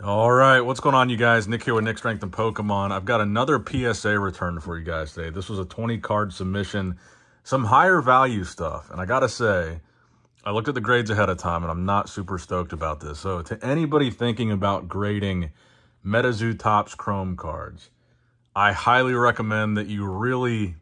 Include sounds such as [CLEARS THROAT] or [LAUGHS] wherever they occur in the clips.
All right, what's going on, you guys? Nick here with Nick Strength and Pokemon. I've got another PSA return for you guys today. This was a 20 card submission, some higher value stuff. And I got to say, I looked at the grades ahead of time and I'm not super stoked about this. So, to anybody thinking about grading MetaZoo Topps Chrome cards, I highly recommend that you really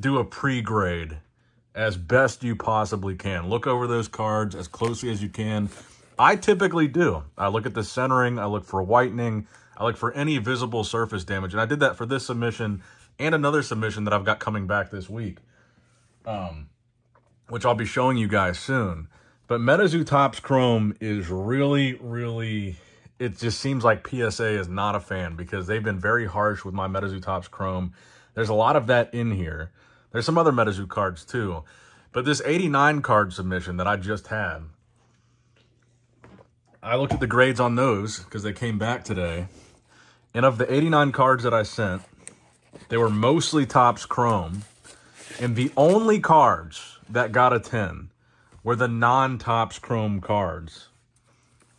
do a pre grade as best you possibly can. Look over those cards as closely as you can I typically do. I look at the centering, I look for whitening, I look for any visible surface damage. And I did that for this submission and another submission that I've got coming back this week, um, which I'll be showing you guys soon. But MetaZoo Topps Chrome is really, really, it just seems like PSA is not a fan because they've been very harsh with my MetaZoo Topps Chrome. There's a lot of that in here. There's some other MetaZoo cards too. But this 89 card submission that I just had, I looked at the grades on those because they came back today. And of the 89 cards that I sent, they were mostly Topps Chrome. And the only cards that got a 10 were the non-Topps Chrome cards.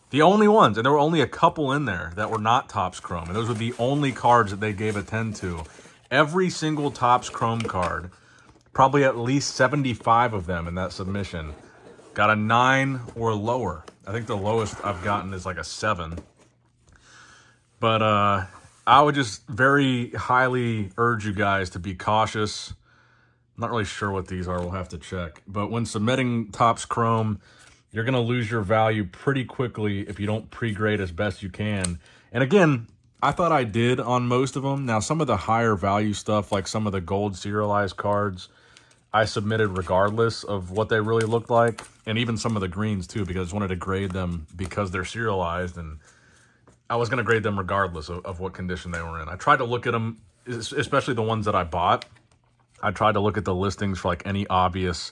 The only ones, and there were only a couple in there that were not Topps Chrome. And those were the only cards that they gave a 10 to. Every single Topps Chrome card, probably at least 75 of them in that submission, got a 9 or lower. I think the lowest I've gotten is like a seven. But uh, I would just very highly urge you guys to be cautious. I'm not really sure what these are. We'll have to check. But when submitting Topps Chrome, you're going to lose your value pretty quickly if you don't pre-grade as best you can. And again, I thought I did on most of them. Now, some of the higher value stuff, like some of the gold serialized cards, I submitted regardless of what they really looked like. And even some of the greens too, because I wanted to grade them because they're serialized. And I was going to grade them regardless of, of what condition they were in. I tried to look at them, especially the ones that I bought. I tried to look at the listings for like any obvious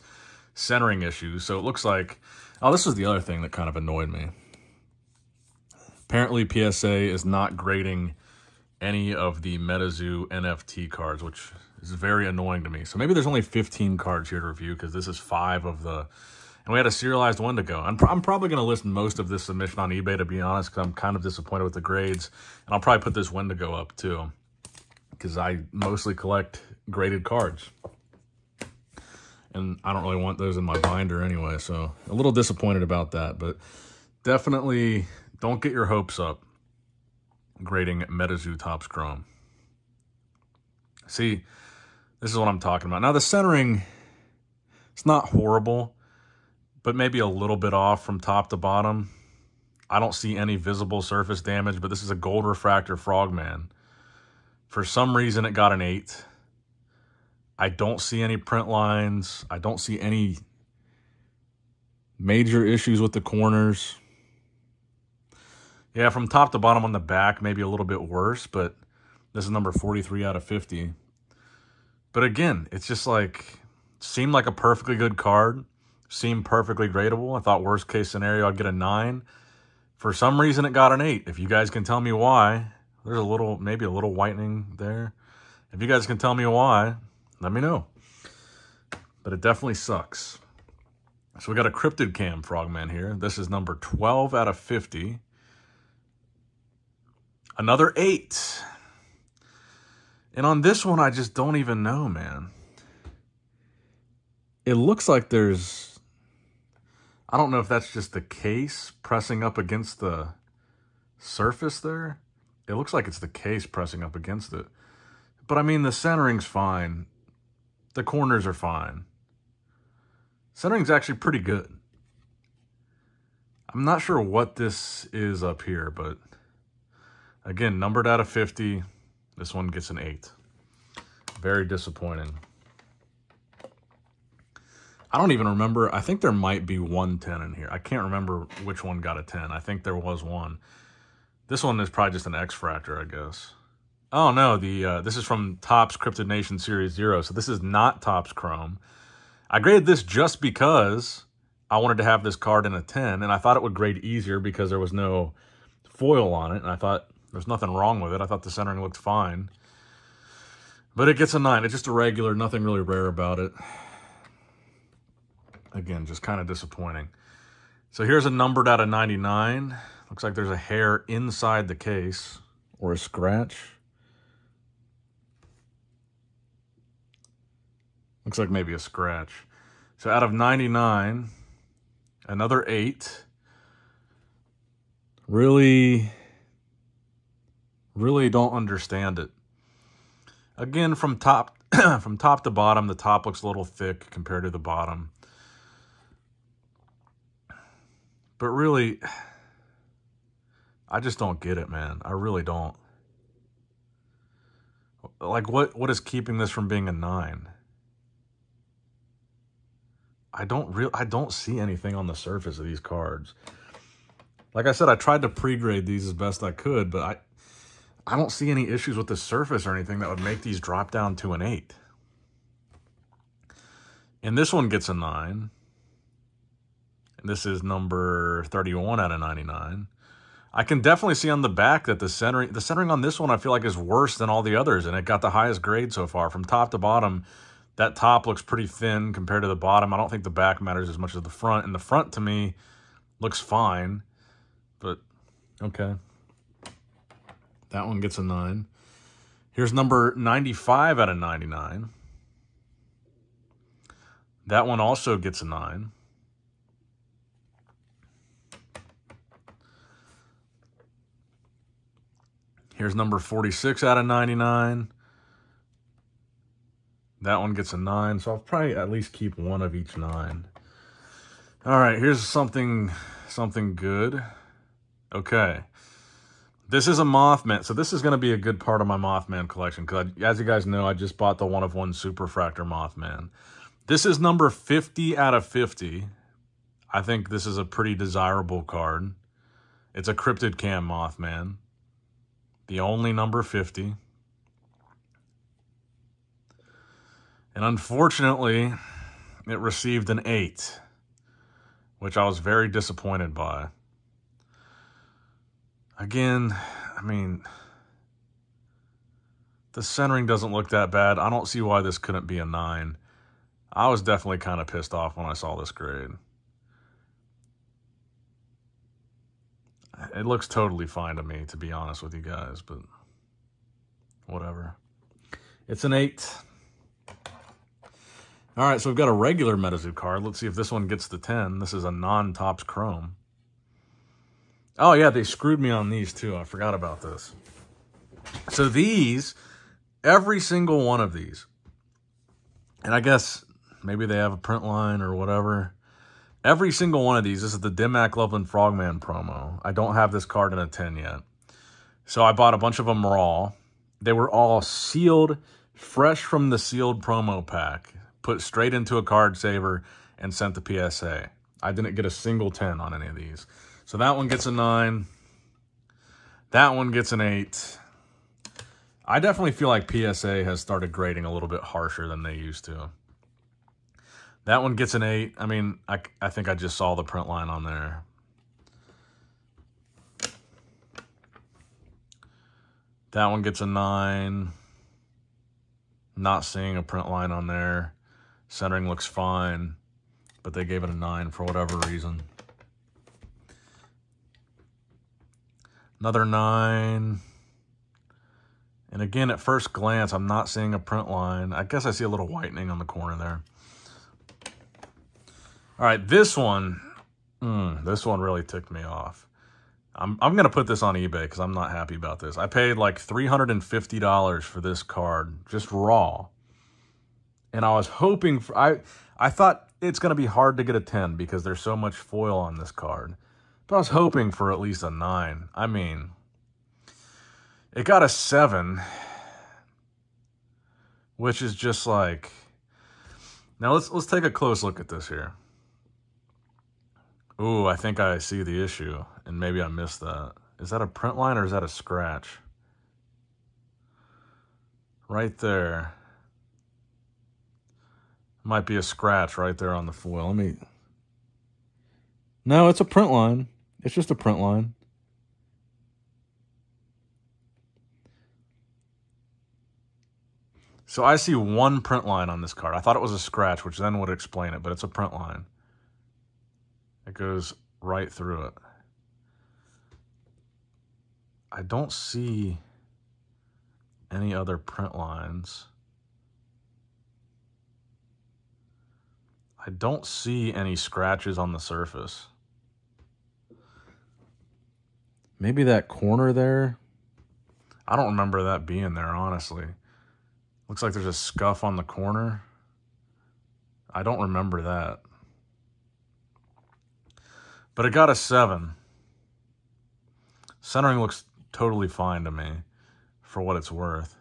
centering issues. So it looks like, oh, this is the other thing that kind of annoyed me. Apparently PSA is not grading any of the MetaZoo NFT cards, which is very annoying to me. So maybe there's only 15 cards here to review because this is five of the... And we had a serialized one to go. I'm, I'm probably going to list most of this submission on eBay, to be honest, because I'm kind of disappointed with the grades. And I'll probably put this Wendigo up, too, because I mostly collect graded cards. And I don't really want those in my binder anyway, so a little disappointed about that. But definitely don't get your hopes up grading MetaZoo Topps Chrome. See, this is what I'm talking about. Now, the centering, it's not horrible, but maybe a little bit off from top to bottom. I don't see any visible surface damage, but this is a gold refractor frogman. For some reason, it got an 8. I don't see any print lines. I don't see any major issues with the corners. Yeah, from top to bottom on the back, maybe a little bit worse, but this is number 43 out of 50. But again, it's just like, seemed like a perfectly good card. Seemed perfectly gradable. I thought worst case scenario, I'd get a 9. For some reason, it got an 8. If you guys can tell me why, there's a little, maybe a little whitening there. If you guys can tell me why, let me know. But it definitely sucks. So we got a Cryptid Cam Frogman here. This is number 12 out of 50. Another eight. And on this one, I just don't even know, man. It looks like there's... I don't know if that's just the case pressing up against the surface there. It looks like it's the case pressing up against it. But I mean, the centering's fine. The corners are fine. Centering's actually pretty good. I'm not sure what this is up here, but Again, numbered out of 50. This one gets an 8. Very disappointing. I don't even remember. I think there might be one 10 in here. I can't remember which one got a 10. I think there was one. This one is probably just an X-Fractor, I guess. Oh, no. the uh, This is from Topps Cryptid Nation Series 0. So this is not Topps Chrome. I graded this just because I wanted to have this card in a 10. And I thought it would grade easier because there was no foil on it. And I thought there's nothing wrong with it. I thought the centering looked fine. But it gets a 9. It's just a regular, nothing really rare about it. Again, just kind of disappointing. So here's a numbered out of 99. Looks like there's a hair inside the case or a scratch. Looks like maybe a scratch. So out of 99, another 8. Really, really don't understand it. Again, from top [CLEARS THROAT] from top to bottom, the top looks a little thick compared to the bottom. But really, I just don't get it, man. I really don't. Like, what what is keeping this from being a nine? I don't real I don't see anything on the surface of these cards. Like I said, I tried to pre-grade these as best I could, but I I don't see any issues with the surface or anything that would make these drop down to an 8. And this one gets a 9. And this is number 31 out of 99. I can definitely see on the back that the centering the centering on this one I feel like is worse than all the others and it got the highest grade so far from top to bottom. That top looks pretty thin compared to the bottom. I don't think the back matters as much as the front and the front to me looks fine. But okay. That one gets a 9. Here's number 95 out of 99. That one also gets a 9. Here's number 46 out of 99. That one gets a 9, so I'll probably at least keep one of each 9. All right, here's something something good. Okay. This is a Mothman. So this is going to be a good part of my Mothman collection. Because as you guys know, I just bought the one of one Superfractor Mothman. This is number 50 out of 50. I think this is a pretty desirable card. It's a Cryptid Cam Mothman the only number 50. And unfortunately, it received an 8, which I was very disappointed by. Again, I mean, the centering doesn't look that bad. I don't see why this couldn't be a 9. I was definitely kind of pissed off when I saw this grade. It looks totally fine to me, to be honest with you guys, but whatever. It's an 8. All right, so we've got a regular MetaZoo card. Let's see if this one gets the 10. This is a non-Topps Chrome. Oh, yeah, they screwed me on these, too. I forgot about this. So these, every single one of these, and I guess maybe they have a print line or whatever. Every single one of these, this is the Dim-Mak Loveland Frogman promo. I don't have this card in a 10 yet. So I bought a bunch of them raw. They were all sealed, fresh from the sealed promo pack, put straight into a card saver and sent to PSA. I didn't get a single 10 on any of these. So that one gets a 9. That one gets an 8. I definitely feel like PSA has started grading a little bit harsher than they used to. That one gets an 8. I mean, I, I think I just saw the print line on there. That one gets a 9. Not seeing a print line on there. Centering looks fine, but they gave it a 9 for whatever reason. Another 9. And again, at first glance, I'm not seeing a print line. I guess I see a little whitening on the corner there. All right, this one, mm, this one really ticked me off. I'm, I'm going to put this on eBay because I'm not happy about this. I paid like $350 for this card, just raw. And I was hoping for, I, I thought it's going to be hard to get a 10 because there's so much foil on this card. But I was hoping for at least a 9. I mean, it got a 7, which is just like... Now let's let's take a close look at this here. Ooh, I think I see the issue, and maybe I missed that. Is that a print line or is that a scratch? Right there. Might be a scratch right there on the foil. Let me... No, it's a print line. It's just a print line. So I see one print line on this card. I thought it was a scratch, which then would explain it, but it's a print line. It goes right through it. I don't see any other print lines. I don't see any scratches on the surface. Maybe that corner there. I don't remember that being there, honestly. Looks like there's a scuff on the corner. I don't remember that. But it got a 7. Centering looks totally fine to me for what it's worth.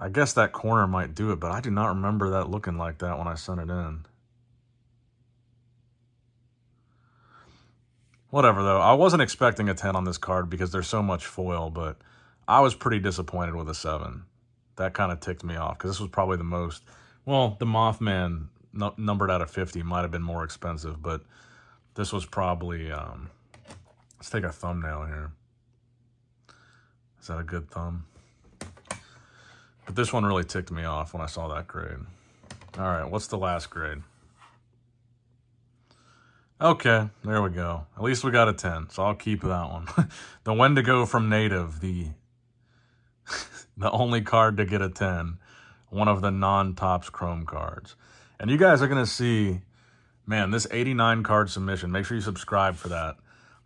I guess that corner might do it, but I do not remember that looking like that when I sent it in. Whatever, though. I wasn't expecting a 10 on this card because there's so much foil, but I was pretty disappointed with a 7. That kind of ticked me off because this was probably the most... Well, the Mothman numbered out of 50 might have been more expensive, but this was probably... Um, let's take a thumbnail here. Is that a good thumb? But this one really ticked me off when I saw that grade. All right, what's the last grade? Okay, there we go. At least we got a 10, so I'll keep that one. [LAUGHS] the Wendigo from Native, the [LAUGHS] the only card to get a 10. One of the non-Topps Chrome cards. And you guys are going to see, man, this 89 card submission. Make sure you subscribe for that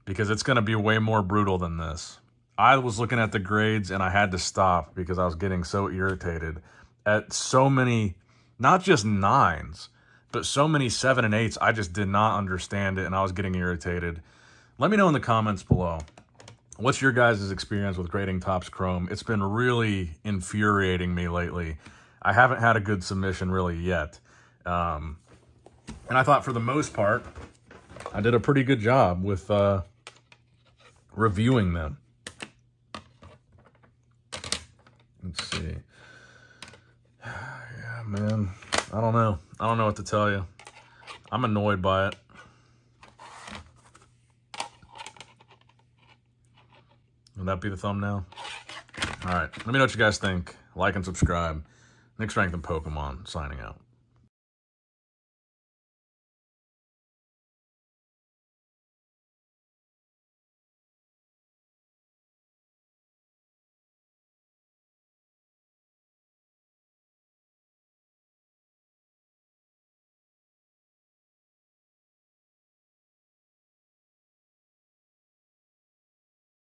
because it's going to be way more brutal than this. I was looking at the grades and I had to stop because I was getting so irritated at so many, not just nines, but so many seven and eights. I just did not understand it and I was getting irritated. Let me know in the comments below. What's your guys' experience with grading Topps Chrome? It's been really infuriating me lately. I haven't had a good submission really yet. Um, and I thought for the most part, I did a pretty good job with uh, reviewing them. Let's see. [SIGHS] Yeah, man. I don't know. I don't know what to tell you. I'm annoyed by it. Would that be the thumbnail? All right. Let me know what you guys think. Like and subscribe. Nick Strength and Pokemon signing out.